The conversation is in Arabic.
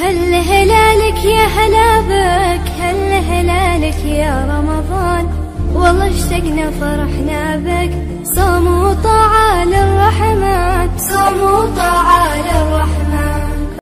هل هلالك يا هلا بك هل هلالك يا رمضان؟ والله اشتقنا فرحنا بك.